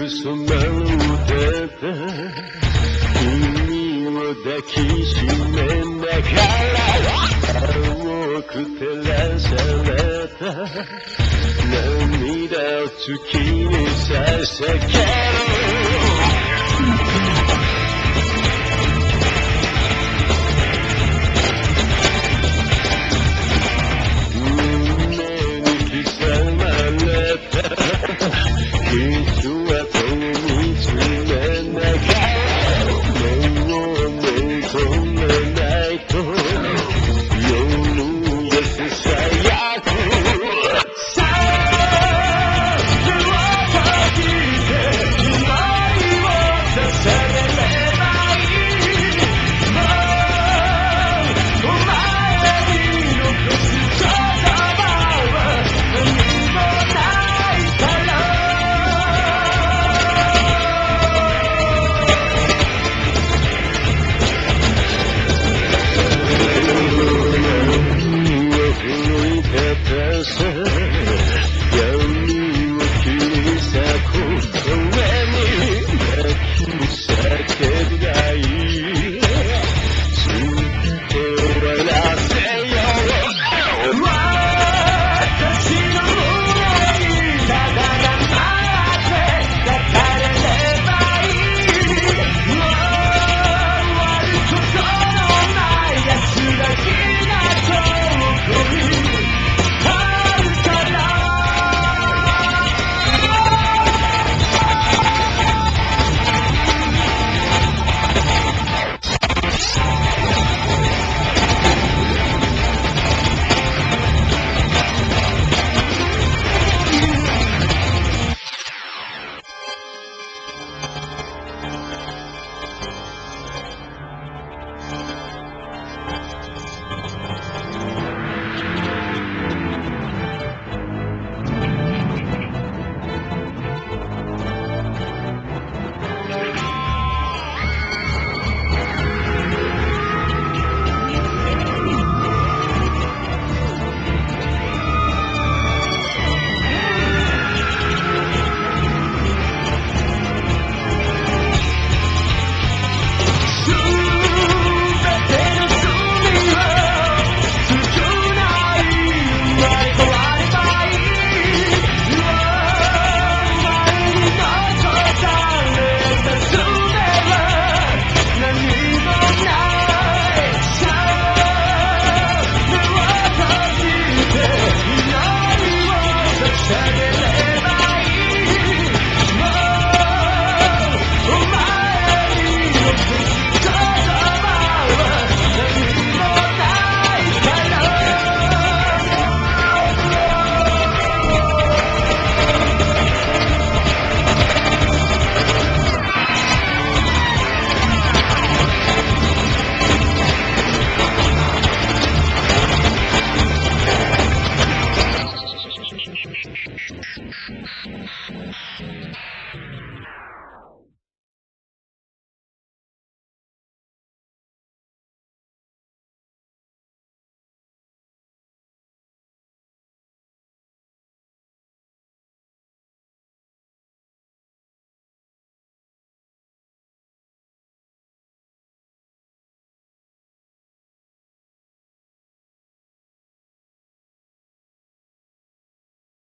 Christmas mellow. を抱きしめながら青く照らされた涙を月に捧げる。Depression